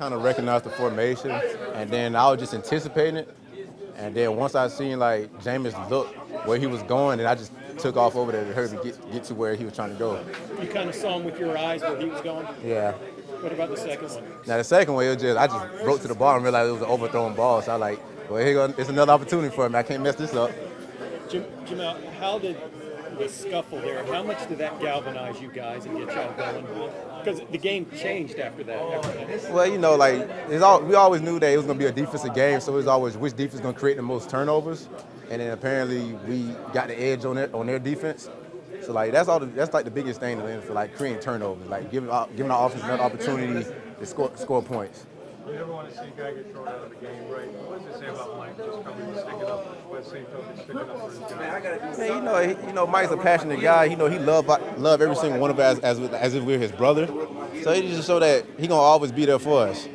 kind of recognized the formation, and then I was just anticipating it. And then once I seen like Jameis look where he was going, and I just took off over there to hurry to get, get to where he was trying to go. You kind of saw him with your eyes where he was going. Yeah. What about the second one? Now the second one, it was just I just broke to the ball and realized it was an overthrown ball. So I like, well, here go, it's another opportunity for me. I can't mess this up. Jim, Jamel, uh, how did the scuffle there? How much did that galvanize you guys and get y'all going? Because the game changed after that. After that. Well, you know, like it's all, we always knew that it was going to be a defensive game, so it was always which defense is going to create the most turnovers, and then apparently we got the edge on their on their defense. So like that's all. The, that's like the biggest thing for like creating turnovers, like giving our, giving our offense another opportunity to score score points. You never want to see a guy get thrown out of the game, right? What does it say about Mike just coming Man, you know, he, you know, Mike's a passionate guy. You know, he love love every single one of us as as, as if we're his brother. So he just show that he gonna always be there for us.